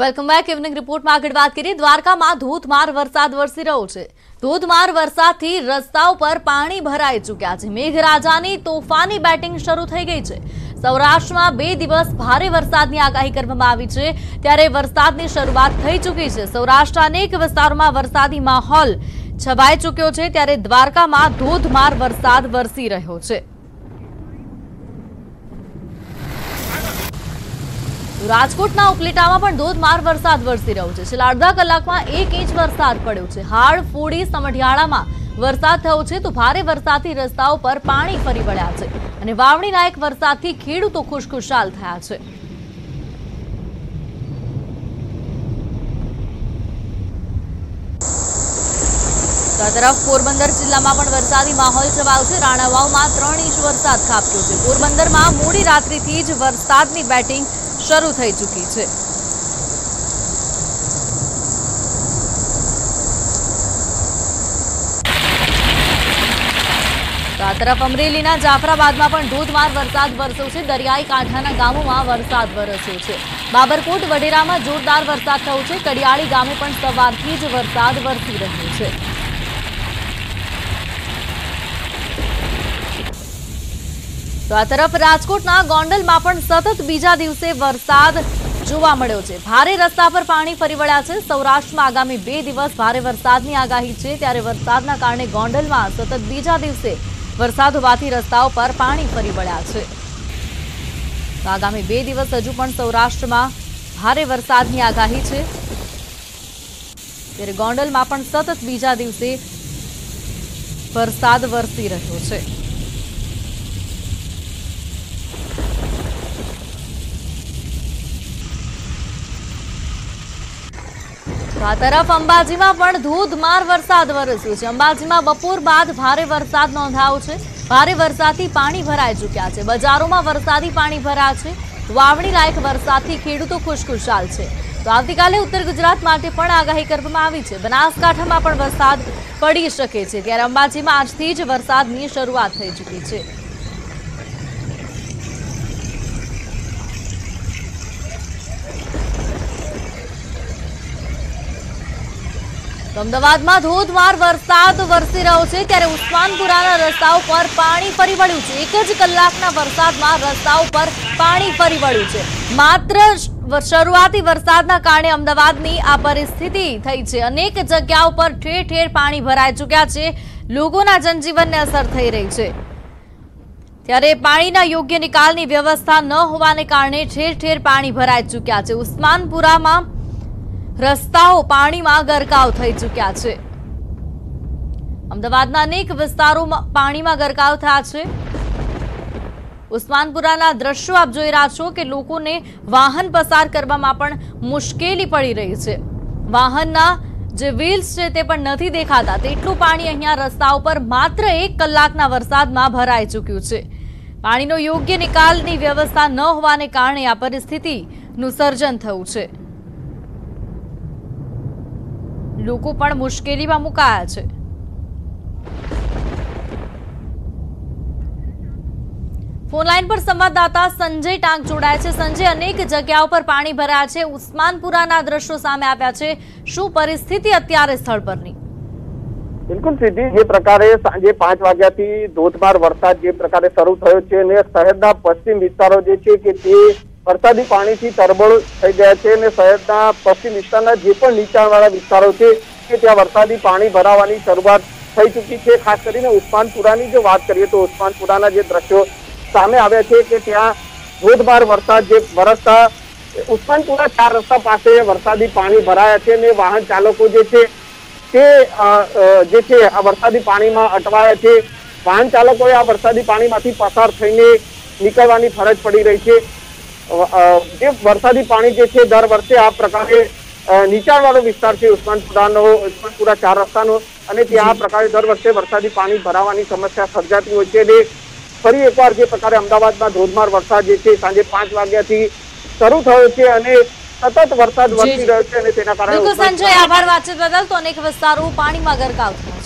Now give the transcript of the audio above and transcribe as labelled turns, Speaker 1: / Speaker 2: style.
Speaker 1: Welcome back evening રિપોર્ટમાં આગળ વાત કરીએ. દ્વારકામાં ધોધમાર વરસાદ વરસી રહ્યો છે. ધોધમાર વરસાદથી રસ્તાઓ પર પાણી ભરાઈ ચૂક્યા છે. મેઘરાજાની તોફાની બેટિંગ શરૂ થઈ ગઈ છે. સૌરાષ્ટ્રમાં બે દિવસ ભારે વરસાદની આગાહી કરવામાં આવી છે. ત્યારે વરસાદની શરૂઆત થઈ ચૂકી છે. સૌરાષ્ટ્ર અનેક વિસ્તારોમાં વરસાદી માહોલ છવાઈ ચૂક્યો છે. ત્યારે દ્વારકામાં ધોધમાર વરસાદ વરસી રહ્યો છે. રાજકોટના ઉપલેટામાં પણ ધોધમાર વરસાદ વરસી રહ્યો છે. છેલ્લા અડધા કલાકમાં એક ઇંચ વરસાદ પડ્યો છે. હાડ, ફોડી, સમઢિયાળામાં વરસાદ થયો છે તો ભારે વરસાદથી રસ્તાઓ પર પાણી ફરી વળ્યા છે અને વાવણીના એક વરસાદથી ખેડૂતો ખુશખુશાલ થયા છે. તરફ પોરબંદર જિલ્લામાં પણ વરસાદી માહોલ છવાયો છે. રાણાવાવમાં ત્રણ ઇંચ વરસાદ ખાબક્યો છે. પોરબંદરમાં મોડી રાત્રિથી જ વરસાદની બેટિંગ શરૂ થઈ ચૂકી છે. આ તરફ અમરેલીના જાફરાબાદમાં પણ ધોધમાર વરસાદ વરસ્યો છે. દરિયાઈ કાંઠાના ગામોમાં વરસાદ વરસ્યો છે. બાબરકોટ વડેરામાં જોરદાર વરસાદ થયો છે. કડિયાળી ગામે પણ સવારથી જ વરસાદ વરસી રહ્યો છે. તો આ તરફ રાજકોટના ગોંડલમાં પણ સતત બીજા દિવસે વરસાદ જોવા મળ્યો છે. ભારે રસ્તા પર પાણી ફરી વળ્યા છે. સૌરાષ્ટ્રમાં આગામી બે દિવસ ભારે વરસાદની આગાહી છે. ત્યારે વરસાદના કારણે ગોંડલમાં સતત બીજા દિવસે વરસાદ હોવાથી રસ્તાઓ પર પાણી ફરી વળ્યા છે. તો આગામી બે દિવસ હજુ પણ સૌરાષ્ટ્રમાં ભારે વરસાદની આગાહી છે. ત્યારે ગોંડલમાં પણ સતત બીજા દિવસે વરસાદ વરસી રહ્યો છે. આ તરફ અંબાજીમાં પણ ધોધમાર વરસાદ વરસ્યો છે. અંબાજીમાં બપોર બાદ ભારે વરસાદ નોંધાયો છે. ભારે વરસાદથી પાણી ભરાઈ ચૂક્યા છે. બજારોમાં વરસાદી પાણી ભરાયા છે. વાવણી લાયક વરસાદથી ખેડૂતો ખુશખુશાલ છે. તો આવતીકાલે ઉત્તર ગુજરાત માટે પણ આગાહી કરવામાં આવી છે. બનાસકાંઠામાં પણ વરસાદ પડી શકે છે. ત્યારે અંબાજીમાં આજથી જ વરસાદની શરૂઆત થઈ ચૂકી છે. અમદાવાદમાં ધોધમાર વરસાદ વરસી રહ્યો છે ત્યારે ઉસ્માનપુરાના રસ્તાઓ પર પાણી ફરી વળ્યું છે. એક જ કલાકના વરસાદમાં રસ્તાઓ પર પાણી ફરી વળ્યું છે. માત્ર શરૂઆતી વરસાદના કારણે અમદાવાદની આ પરિસ્થિતિ થઈ છે. અનેક જગ્યાઓ પર ઠેર ઠેર પાણી ભરાઈ ચૂક્યા છે. લોકોના જનજીવનને અસર થઈ રહી છે. ત્યારે પાણીના યોગ્ય નિકાલની વ્યવસ્થા ન હોવાને કારણે ઠેર ઠેર પાણી ભરાઈ ચૂક્યા છે. ઉસ્માનપુરામાં રસ્તાઓ પાણીમાં ગરકાવ થઈ ચૂક્યા છે. અમદાવાદના અનેક વિસ્તારોમાં પાણીમાં ગરકાવ થયા છે. ઉસ્માનપુરાના દ્રશ્યો આપ જોઈ રહ્યા છો કે લોકોને વાહન પસાર કરવામાં પણ મુશ્કેલી પડી રહી છે. વાહનના જે વ્હીલ્સ છે તે પણ નથી દેખાતા. તેટલું પાણી અહીંયા રસ્તાઓ પર માત્ર એક કલાકના વરસાદમાં ભરાઈ ચૂક્યું છે. પાણીનો યોગ્ય નિકાલની વ્યવસ્થા ન હોવાને કારણે આ પરિસ્થિતિનું સર્જન થયું છે. લોકો પણ મુશ્કેલીમાં મુકાયા છે. ફોનલાઈન પર સંવાદદાતા સંજય ટાંક જોડાય છે. સંજય, અનેક જગ્યાઓ પર પાણી ભરાયા છે. ઉસ્માનપુરાના દ્રશ્યો સામે આવ્યા છે. શું પરિસ્થિતિ અત્યારે સ્થળ પરની?
Speaker 2: બિલકુલ સીધી જે પ્રકારે સાંજે પાંચ વાગ્યાથી ધોધમાર વરસાદ જે પ્રકારે શરૂ થયો છે અને શહેરના પશ્ચિમ વિસ્તારો જે છે કે તે વરસાદી પાણીથી તરબળ થઈ ગયા છે અને શહેરના પશ્ચિમ વિસ્તારના જે પણ નીચાણવાળા વિસ્તારો છે, કે ત્યાં વરસાદી પાણી ભરાવાની શરૂઆત થઈ ચૂકી છે. ખાસ કરીને ઉસ્માનપુરાની જો વાત કરીએ તો ઉસ્માનપુરાના જે દ્રશ્યો સામે આવ્યા છે કે ત્યાં ધોધમાર વરસાદ જે વરસતા ઉસ્માનપુરા ચાર રસ્તા પાસે વરસાદી પાણી ભરાયા છે અને વાહન ચાલકો જે છે, તે જે છે આ વરસાદી પાણીમાં અટવાયા છે. વાહન ચાલકોએ આ વરસાદી પાણીમાંથી પસાર થઈને નીકળવાની ફરજ પડી રહી છે. જે વરસાદી પાણી જે છે દર વર્ષે આ પ્રકારે નીચાણવાળો વિસ્તાર છે ઉસ્માનપુરાનો ઉસ્માનપુરા ચાર રસ્તાનો અને ત્યાં આ પ્રકારે દર વર્ષે વરસાદી પાણી ભરાવાની સમસ્યા સર્જાતી હોય છે. અને ફરી એકવાર જે પ્રકારે અમદાવાદમાં ધોધમાર વરસાદ જે છે સાંજે પાંચ વાગ્યાથી શરૂ થયો છે અને સતત વરસાદ વરસી રહ્યો છે અને તેના કારણે
Speaker 1: સંજય આભાર વાતચીત બદલ. તો અનેક વિસ્તારો પાણીમાં ગરકાવ થયા